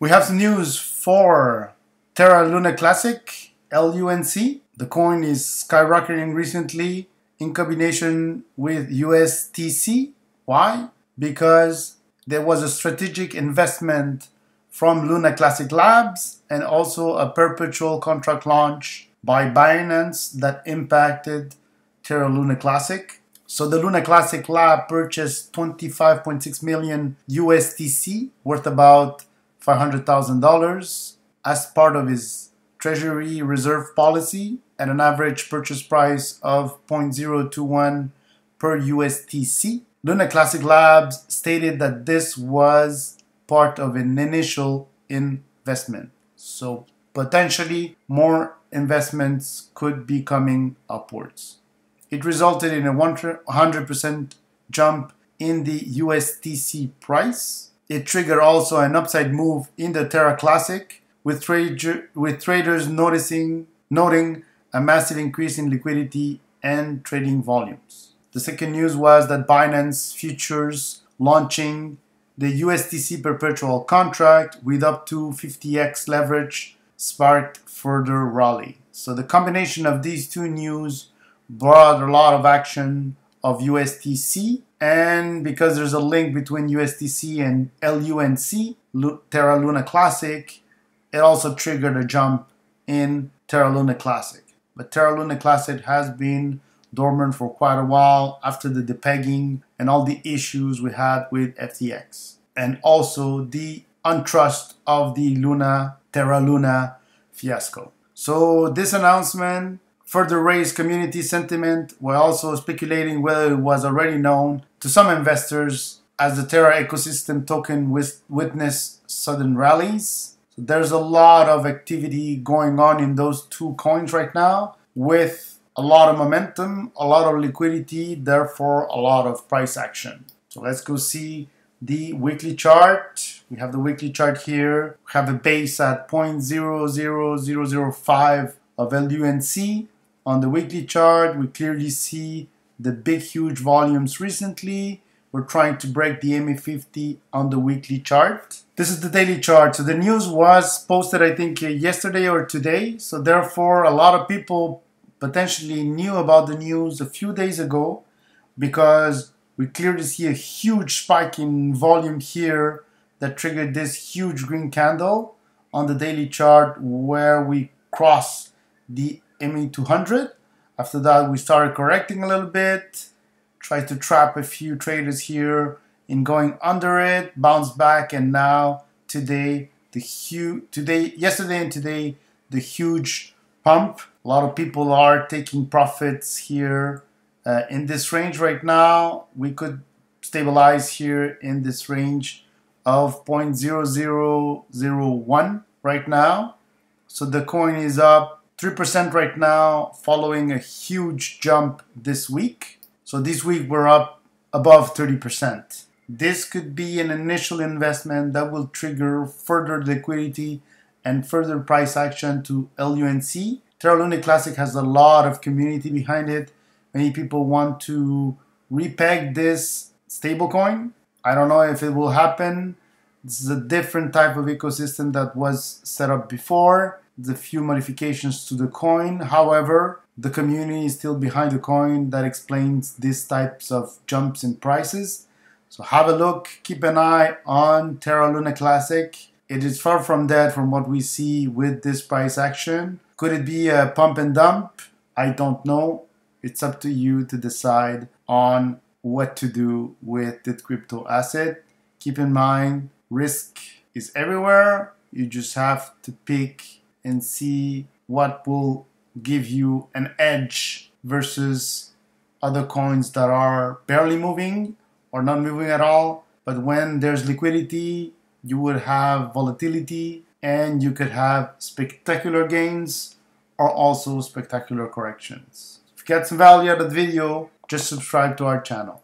We have some news for Terra Luna Classic, LUNC. The coin is skyrocketing recently in combination with USTC. Why? Because there was a strategic investment from Luna Classic Labs and also a perpetual contract launch by Binance that impacted Terra Luna Classic. So the Luna Classic Lab purchased 25.6 million USTC, worth about $500,000 as part of his Treasury Reserve policy at an average purchase price of 0.021 per USTC. Luna Classic Labs stated that this was part of an initial investment. So potentially more investments could be coming upwards. It resulted in a 100% jump in the USTC price it triggered also an upside move in the Terra Classic, with, with traders noticing noting a massive increase in liquidity and trading volumes. The second news was that Binance Futures launching the USTC perpetual contract with up to 50x leverage sparked further rally. So the combination of these two news brought a lot of action of USTC. And because there's a link between USTC and LUNC, Terra Luna Classic, it also triggered a jump in Terra Luna Classic. But Terra Luna Classic has been dormant for quite a while after the depegging and all the issues we had with FTX. And also the untrust of the Luna, Terra Luna fiasco. So this announcement further raised community sentiment while also speculating whether it was already known to some investors as the Terra ecosystem token witnessed sudden rallies. So there's a lot of activity going on in those two coins right now with a lot of momentum, a lot of liquidity, therefore a lot of price action. So let's go see the weekly chart. We have the weekly chart here. We have a base at 0.00005 of LUNC on the weekly chart, we clearly see the big, huge volumes recently. We're trying to break the MA50 on the weekly chart. This is the daily chart. So the news was posted, I think, yesterday or today. So therefore, a lot of people potentially knew about the news a few days ago because we clearly see a huge spike in volume here that triggered this huge green candle on the daily chart where we cross the MA200. After that, we started correcting a little bit, tried to trap a few traders here in going under it, bounce back, and now today, the huge, today, yesterday and today, the huge pump. A lot of people are taking profits here uh, in this range right now. We could stabilize here in this range of 0.0001 right now. So the coin is up 3% right now, following a huge jump this week. So this week we're up above 30%. This could be an initial investment that will trigger further liquidity and further price action to LUNC. Terra Luna Classic has a lot of community behind it. Many people want to repeg this stablecoin. I don't know if it will happen. This is a different type of ecosystem that was set up before the few modifications to the coin. However, the community is still behind the coin that explains these types of jumps in prices. So have a look, keep an eye on Terra Luna Classic. It is far from dead from what we see with this price action. Could it be a pump and dump? I don't know. It's up to you to decide on what to do with the crypto asset. Keep in mind, risk is everywhere. You just have to pick and see what will give you an edge versus other coins that are barely moving or not moving at all. But when there's liquidity, you would have volatility and you could have spectacular gains or also spectacular corrections. If you get some value out of the video, just subscribe to our channel.